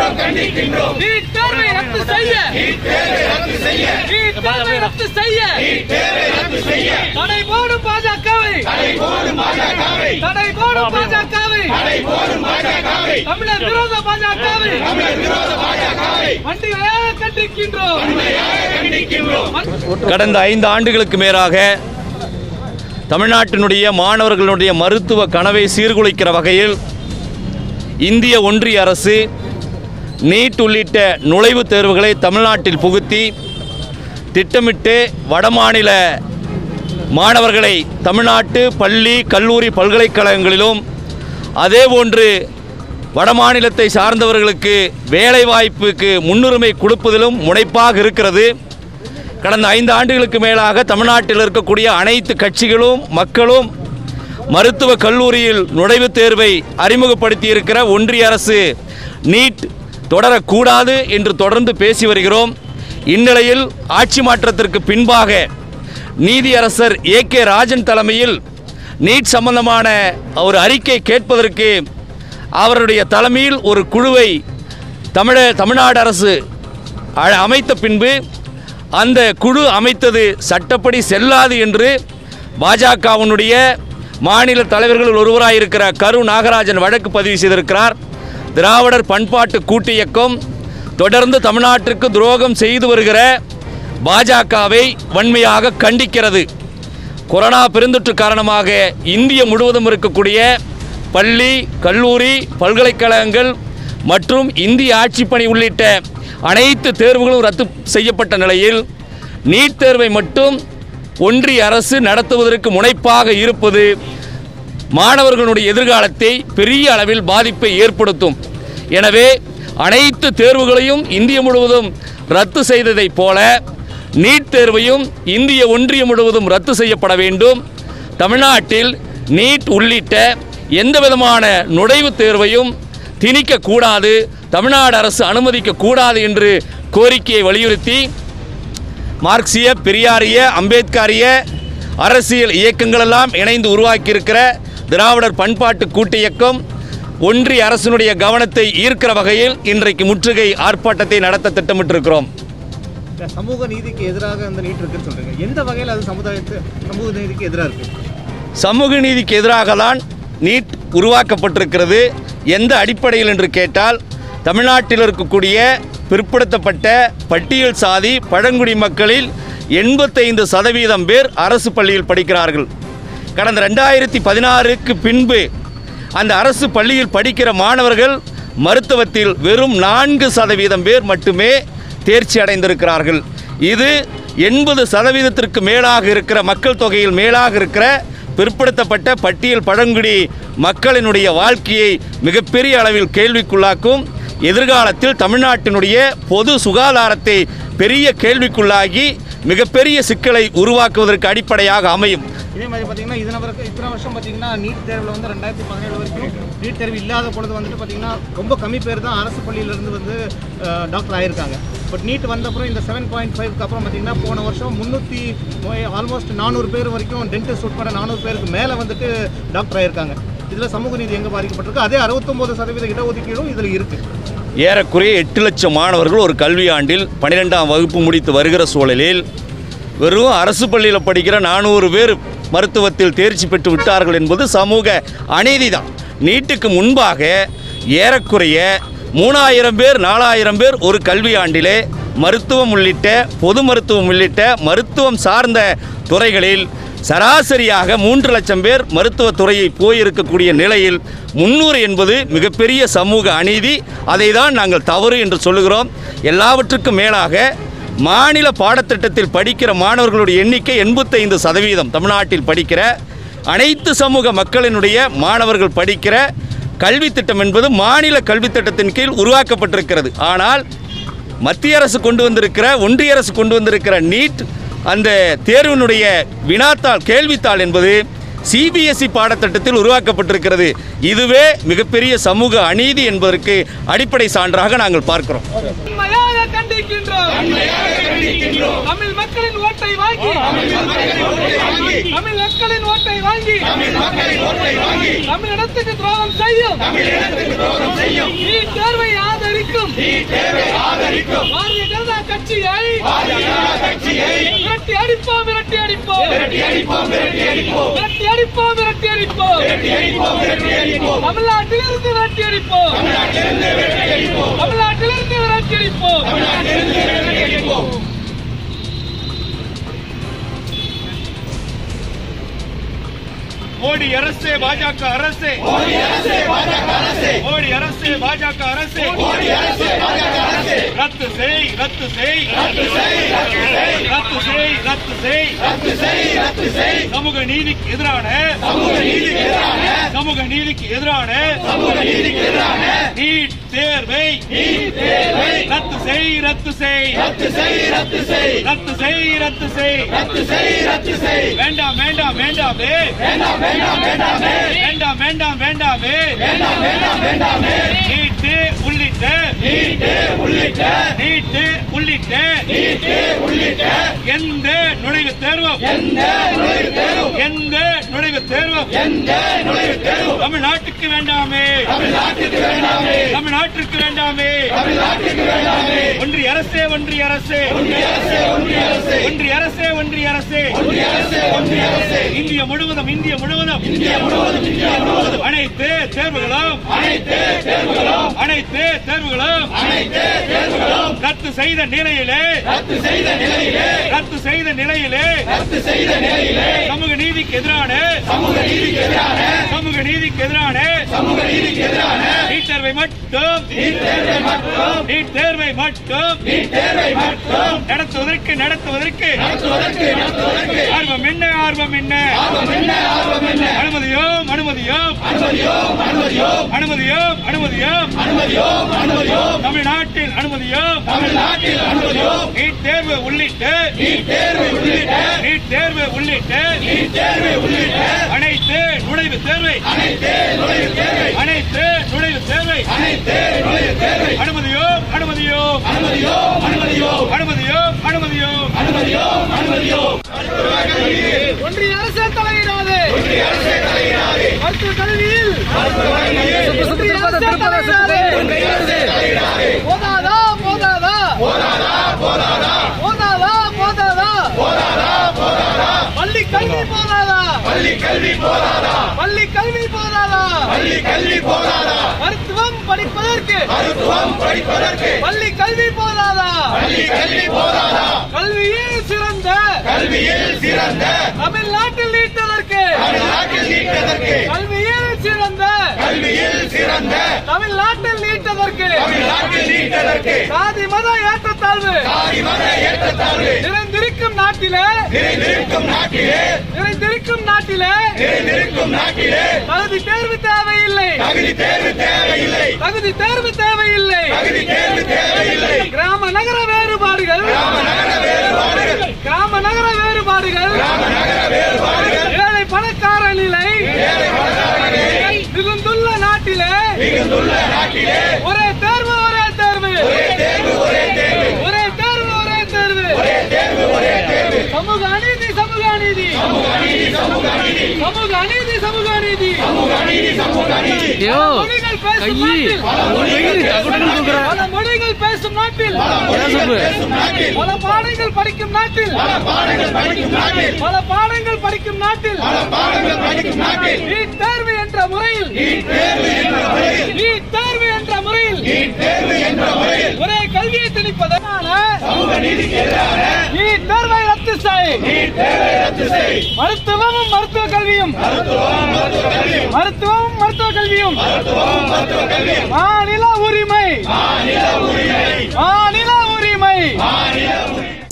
கண்டிக்கின்றோம் நீட் தேர்வை ரத்து செய்ய. நீட் தேர்வை ரத்து செய்ய. தடை போடும் பாஜகவை. தடை போடும் பாஜகவை. தமிழர் விரோத பாஜகவை. வண்டிகளாக கண்டிக்கின்றோம். கடந்த ஐந்து ஆண்டுகளுக்கு மேலாக தமிழ்நாட்டினுடைய மாணவர்களுடைய மருத்துவ கனவை சீர்குலைக்கிற வகையில் இந்திய ஒன்றிய அரசு நீட் உள்ளிட்ட நுழைவுத் தேர்வுகளை தமிழ்நாட்டில் புகுத்தி திட்டமிட்டு வடமாநில மாணவர்களை தமிழ்நாட்டு பள்ளி கல்லூரி பல்கலைக்கழகங்களிலும் அதேபோன்று வடமாநிலத்தை சார்ந்தவர்களுக்கு வேலைவாய்ப்புக்கு முன்னுரிமை கொடுப்பதிலும் முனைப்பாக இருக்கிறது. கடந்த ஐந்து ஆண்டுகளுக்கு மேலாக தமிழ்நாட்டில் இருக்கக்கூடிய அனைத்து கட்சிகளும் மக்களும் மருத்துவ கல்லூரியில் நுழைவுத் தேர்வை அறிமுகப்படுத்தி இருக்கிற ஒன்றிய அரசு நீட் தொடரக்கூடாது என்று தொடர்ந்து பேசி வருகிறோம். இந்நிலையில் ஆட்சி மாற்றத்திற்கு பின்பாக நீதியரசர் ஏ கே ராஜன் தலைமையில் நீட் சம்பந்தமான ஒரு அறிக்கை கேட்பதற்கு அவருடைய தலைமையில் ஒரு குழுவை தமிழ தமிழ்நாடு அரசு அமைத்த பின்பு அந்த குழு அமைத்தது சட்டப்படி செல்லாது என்று பாஜகவினுடைய மாநில தலைவர்கள் ஒருவராயிருக்கிற கரு நாகராஜன் வழக்கு பதிவு செய்திருக்கிறார். திராவிடர் பண்பாட்டு கூட்டு இயக்கம் தொடர்ந்து தமிழ்நாட்டிற்கு துரோகம் செய்து வருகிற பாஜகவை வன்மையாக கண்டிக்கிறது. கொரோனா பெருந்தொற்று காரணமாக இந்திய முழுவதும் இருக்கக்கூடிய பள்ளி கல்லூரி பல்கலைக்கழகங்கள் மற்றும் இந்திய ஆட்சிப்பணி உள்ளிட்ட அனைத்து தேர்வுகளும் ரத்து செய்யப்பட்ட நிலையில் நீட் தேர்வை மட்டும் ஒன்றிய அரசு நடத்துவதற்கு முனைப்பாக இருப்பது மாணவர்களுடைய எதிர்காலத்தை பெரிய அளவில் பாதிப்பை ஏற்படுத்தும். எனவே அனைத்து தேர்வுகளையும் இந்திய முழுவதும் ரத்து செய்ததைப் போல நீட் தேர்வையும் இந்திய ஒன்றியம் முழுவதும் ரத்து செய்யப்பட வேண்டும். தமிழ்நாட்டில் நீட் உள்ளிட்ட எந்த விதமான நுழைவுத் தேர்வையும் திணிக்கக்கூடாது தமிழ்நாடு அரசு அனுமதிக்கக்கூடாது என்று கோரிக்கையை வலியுறுத்தி மார்க்சிய பெரியாரிய அம்பேத்கரிய அரசியல் இயக்கங்களெல்லாம் இணைந்து உருவாக்கியிருக்கிற திராவிடர் பண்பாட்டு கூட்டு இயக்கம் ஒன்றிய அரசினுடைய கவனத்தை ஈர்க்கிற வகையில் இன்றைக்கு முற்றுகை ஆர்ப்பாட்டத்தை நடத்த திட்டமிட்டிருக்கிறோம். சமூக நீதிக்கு எதிராக அந்த நீட் இருக்குன்னு சொல்றீங்க. எந்த வகையில் அது சமுதாயத்து சமூக நீதிக்கு எதிராக இருக்கு? சமூக நீதிக்கு எதிராக தான் நீட் உருவாக்கப்பட்டிருக்கிறது. எந்த அடிப்படையில் என்று கேட்டால் தமிழ்நாட்டில் இருக்கக்கூடிய பிற்படுத்தப்பட்ட பட்டியல் சாதி பழங்குடி மக்களில் எண்பத்தைந்து சதவீதம் பேர் அரசு பள்ளியில் படிக்கிறார்கள். கடந்த ரெண்டாயிரத்தி பதினாறுக்கு பின்பு அந்த அரசு பள்ளியில் படிக்கிற மாணவர்கள் மருத்துவத்தில் வெறும் நான்கு சதவீதம் பேர் மட்டுமே தேர்ச்சி அடைந்திருக்கிறார்கள். இது எண்பது சதவீதத்திற்கு மேலாக இருக்கிற மக்கள் தொகையில் மேலாக இருக்கிற பிற்படுத்தப்பட்ட பட்டியல் பழங்குடி மக்களினுடைய வாழ்க்கையை மிகப்பெரிய அளவில் கேள்விக்குள்ளாக்கும் எதிர்காலத்தில் தமிழ்நாட்டினுடைய பொது சுகாதாரத்தை பெரிய கேள்விக்குள்ளாகி மிகப்பெரிய சிக்கலை உருவாக்குவதற்கு அடிப்படையாக அமையும். இதே மாதிரி பார்த்தீங்கன்னா இதன வரைக்கும் இத்தனை வருஷம் பார்த்தீங்கன்னா நீட் தேர்வில் வந்து ரெண்டாயிரத்தி பதினேழு வரைக்கும் நீட் தேர்வு இல்லாத பொழுது வந்துட்டு பார்த்தீங்கன்னா ரொம்ப கம்மி பேர் தான் அரசு பள்ளியிலேருந்து வந்து டாக்டர் ஆகியிருக்காங்க பட் நீட் வந்தப்புறம் இந்த செவன் பாயிண்ட் ஃபைவ்க்கு அப்புறம் பார்த்தீங்கன்னா போன வருஷம் முந்நூற்றி ஆல்மோஸ்ட் நானூறு பேர் வரைக்கும் டென்டிஸ்ட் உட்பட நானூறு பேருக்கு மேலே வந்துட்டு டாக்டர் ஆகியிருக்காங்க இதில் சமூக நீதி எங்கே பாதிக்கப்பட்டிருக்கு? அதே அறுபத்தொம்போது சதவீத இடஒதுக்கீடும் இதில் இருக்குது ஏறக்குறைய எட்டு லட்சம் மாணவர்கள் ஒரு கல்வியாண்டில் பன்னிரெண்டாம் வகுப்பு முடித்து வருகிற சூழலில் வெறும் அரசு பள்ளியில் படிக்கிற நானூறு பேர் மருத்துவத்தில் தேர்ச்சி பெற்று விட்டார்கள் என்பது சமூக அநீதி தான் நீட்டுக்கு முன்பாக ஏறக்குறைய மூணாயிரம் பேர் நாலாயிரம் பேர் ஒரு கல்வியாண்டிலே மருத்துவம் உள்ளிட்ட பொது மருத்துவம் உள்ளிட்ட மருத்துவம் சார்ந்த துறைகளில் சராசரியாக மூன்று லட்சம் பேர் மருத்துவத்துறையை போயிருக்கக்கூடிய நிலையில் முன்னூறு என்பது மிகப்பெரிய சமூக அநீதி. அதை தான் நாங்கள் தவறு என்று சொல்லுகிறோம். எல்லாவற்றுக்கும் மேலாக மாநில பாடத்திட்டத்தில் படிக்கிற மாணவர்களுடைய எண்ணிக்கை எண்பத்தைந்து சதவீதம் தமிழ்நாட்டில் படிக்கிற அனைத்து சமூக மக்களினுடைய மாணவர்கள் படிக்கிற கல்வி திட்டம் என்பது மாநில கல்வி திட்டத்தின் கீழ் உருவாக்கப்பட்டிருக்கிறது. ஆனால் மத்திய அரசு கொண்டு வந்திருக்கிற ஒன்றிய அரசு கொண்டு வந்திருக்கிற நீட் அந்த தேர்வினுடைய வினாத்தாள் கேள்வித்தாள் என்பது சிபிஎஸ்இ பாடத்திட்டத்தில் உருவாக்கப்பட்டிருக்கிறது. இதுவே மிகப்பெரிய சமூக அநீதி என்பதற்கு அடிப்படை சான்றாக நாங்கள் பார்க்கிறோம். உண்மையாக கண்டிக்கின்றோம். தமிழ் மக்களின் ஓட்டை வாங்கி தமிழ் மக்களின் ஓட்டை வாங்கி தமிழிடத்துக்கு துரோகம் செய்யும். தேர்வை ஆதரிக்கும். பாரதிய ஜனதா கட்சியை விரட்டி அடிப்போம் விரட்டி அடிப்போம். விரட்டி அடிப்போம் விரட்டி அடிப்போம். தமிழ்நாட்டிலிருந்து விரட்டி அடிப்போம். தமிழ்நாட்டிலிருந்து விரட்டி அடிப்போம். மோடி அரசு பாஜக அரசு. மோடி அரசு பாஜக அரசு. மோடி அரசு பாஜக அரசு. மோடி அரசு பாஜக அரசு. ரத்து செய் ரத்து செய். ரத்து செய் ரத்து செய். ரத்து செய் ரத்து செய். ரத்து செய் சமூக நீதிக்கு எதிரான. சமூக நீதிக்கு எதிரான. சமூக நீதிக்கு எதிரான. சமூக நீதிக்கு எதிரான. நீட் தேர்வை தேர்வை ரத்து செய் ரத்து செய். ரத்து செய் ரத்து செய். ரத்து செய் ரத்து செய். ரத்து செய் ரத்து செய். வேண்டாம் வேண்டாம் வேண்டாமே. வேண்டாம் வேண்டாம் வேண்டாமே. வேண்டாம் வேண்டாம் வேண்டாமே. வேண்டாம் வேண்டாம் வேண்டாமே. நீட்டு உள்ளிட்ட. நீட்டு உள்ளிட்ட. நீட்டு உள்ளிட்ட. நீட்டு உள்ளிட்ட. எந்த நுழைவுத் தேர்வும் எந்த நுழைவுத் தேர்வும் எந்த நுழைவுத் தேர்வும் எந்த நுழைவுத் தேர்வும் தமிழ்நாட்டுக்கு வேண்டாமே. தமிழ்நாட்டுக்கு வேண்டாமே. தமிழ்நாட்டிற்கு வேண்டாமே. ஒன்றிய அரசே ஒன்றிய அரசே. ஒன்றிய அரசே ஒன்றிய அரசே. இந்திய முழுவதும் இந்திய முழுவதும். அனைத்து தேர்வுகளும். அனைத்து தேர்வுகளும். ரத்து செய்த நிலையிலே. ரத்து செய்த நிலையிலே. ரத்து செய்த நிலையிலே. ரத்து செய்த நிலையிலே. சமூக நீதிக்கு எதிரான. சமூக நீதிக்கு எதிரான. சமூக நீதிக்கு எதிரான. சமூக நீதிக்கு மட்டும். நீட் தேர்வை மட்டும். நடத்துவதற்கு நடத்துவதற்கு. ஆர்வம் என்ன ஆர்வம் என்ன? அனுமதியோம் அனுமதியோ அனுமதியோ அனுமதியோ அனுமதியோ அனுமதியோ தமிழ்நாட்டில் அனுமதியோ தமிழ்நாட்டில் அனுமதியோம். நீட் தேர்வு உள்ளிட்டு. நீட் தேர்வு உள்ளிட்டு. நீட் தேர்வு உள்ளிட்ட. நீட் தேர்வு உள்ளிட்ட. அனைத்து நுழைவு தேர்வை. அனைத்து நுழைவு தேர்வை. அனைத்து நுழைவு தேர்வை அனைத்து அனுமதியோ தேர்வை அனுமதியோம் அனுமதியோம் அனுமதியோம் அனுமதியோம் ஒன்றிய அரசு தலையிடாது மருத்துவ கல்வியில் ஒன்றிய அரசு தலையிடாது போதாதா போதாதா போதாதா போதாதா பள்ளி கல்வி போதாதா பள்ளி கல்வி போதாதா? பள்ளி கல்வி போதாதா? பள்ளி கல்வி போதாதா? மருத்துவம் படிப்பதற்கு. மருத்துவம் படிப்பதற்கு. பள்ளி கல்வி போதாதா? பள்ளி கல்வி போதாதா? கல்வியில் சிறந்த. கல்வியில் சிறந்த. தமிழ்நாட்டில் நீட்டதற்கு தமிழ்நாட்டில் நீட்டதற்கு கல்வியில் சிறந்த. கல்வியில் சிறந்த. நீட்டதற்கு தமிழ்நாட்டில் சாதி மத ஏற்றத்தாழ்வு சாதி மத ஏற்றத்தாழ்வு நிறைந்திருக்கும் நாட்டிலே நிறைந்திருக்கும் நாட்டிலே நிறைந்திருக்கும் நாட்டிலே நிறைந்திருக்கும் நாட்டிலே தகுதி தேர்வு தேவையில்லை தகுதி தேர்வு தேவையில்லை தகுதி தேர்வு தேவையில்லை தகுதி தேர்வு தேவையில்லை கிராம நகர வேறுபாடுகள் கிராம நகர வேறுபாடுகள் கிராம நகர வேறுபாடுகள் கிராம நகர வேறுபாடுகள் ஏழை பணக்கார நிலை ஏழை பணக்கார நிலை மிகுந்துள்ள நாட்டிலே மிகுந்துள்ள நாட்டிலே ஒரே ஒரே தேர்வு ஒரே தேர்வு. ஒரே தேர்வு ஒரே தேர்வு. ஒரே தேர்வு ஒரே தேர்வு. சமூக அநீதி சமூக அநீதி. சமூக அநீதி சமூக அநீதி. சமூக அநீதி சமூக அநீதி. சமூக அநீதி சமூக அநீதி. மொழிகள் பேசும் நாட்டில். பல மொழிகள் பேசும் நாட்டில். பல பாடங்கள் படிக்கும் நாட்டில். பல பாடங்கள் படிக்கும் நாட்டில். பல பாடங்கள் படிக்கும் நாட்டில். பல பாடங்கள் படிக்கும் நாட்டில். நீட் தேர்வு என்ற முறையில். நீட் தேர்வு என்ற முறையில். நீட் தேர்வு என்ற முறையில் ஒரே கல்வியை திணிப்பதற்கான சமூக நீதிக்கு ரத்து செய். மருத்துவமும் மருத்துவ கல்வியும். மருத்துவமும் மருத்துவ கல்வியும். மருத்துவம் மருத்துவ கல்வியும். மாநில உரிமை. மாநில உரிமை. மாநில உரிமை. மாநில உரிமை.